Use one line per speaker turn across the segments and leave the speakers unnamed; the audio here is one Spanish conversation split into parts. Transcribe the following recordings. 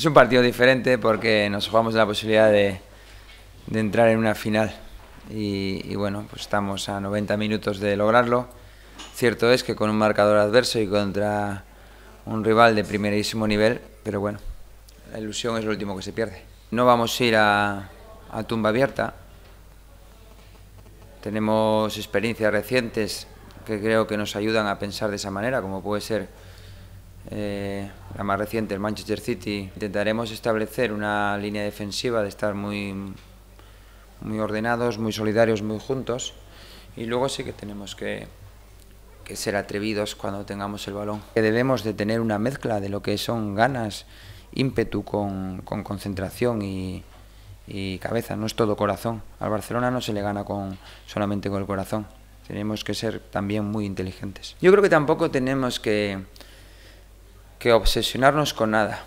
Es un partido diferente porque nos jugamos la posibilidad de, entrar en una final y, bueno, pues estamos a 90 minutos de lograrlo. Cierto es que con un marcador adverso y contra un rival de primerísimo nivel, pero bueno, la ilusión es lo último que se pierde. No vamos a ir a tumba abierta. Tenemos experiencias recientes que creo que nos ayudan a pensar de esa manera, como puede ser eh, la más reciente, el Manchester City. Intentaremos establecer una línea defensiva de estar muy, muy ordenados, muy solidarios, muy juntos. Y luego sí que tenemos que, ser atrevidos cuando tengamos el balón. Que debemos de tener una mezcla de lo que son ganas, ímpetu con, con concentración y, y cabeza, no es todo corazón. Al Barcelona no se le gana con, solamente con el corazón. Tenemos que ser también muy inteligentes. Yo creo que tampoco tenemos que que obsesionarnos con nada.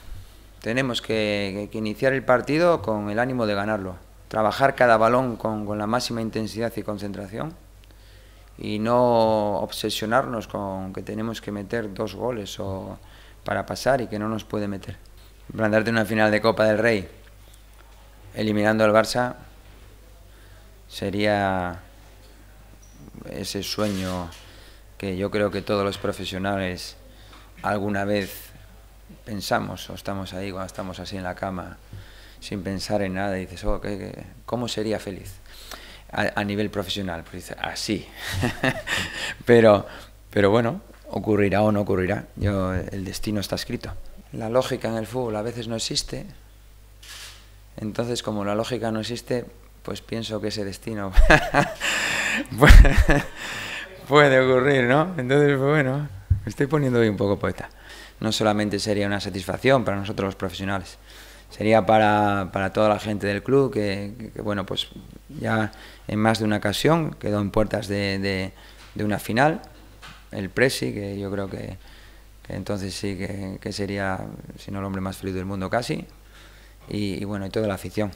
Tenemos que, iniciar el partido con el ánimo de ganarlo. Trabajar cada balón con, la máxima intensidad y concentración y no obsesionarnos con que tenemos que meter dos goles o para pasar y que no nos puede meter. Plantarte una final de Copa del Rey eliminando al Barça sería ese sueño que yo creo que todos los profesionales alguna vez pensamos o estamos ahí cuando estamos así en la cama sin pensar en nada y dices, oh, ¿cómo sería feliz? A, nivel profesional, pues dices, así. pero, pero bueno, ocurrirá o no ocurrirá. Yo, el destino está escrito. La lógica en el fútbol a veces no existe. Entonces, como la lógica no existe, pues pienso que ese destino puede ocurrir, ¿no? Entonces, pues bueno, estoy poniendo hoy un poco poeta. No solamente sería una satisfacción para nosotros los profesionales, sería para, para toda la gente del club que, bueno, pues ya en más de una ocasión quedó en puertas de, de, una final, el Presi, que yo creo que, entonces sí que, sería, si no el hombre más feliz del mundo casi, y bueno, y toda la afición.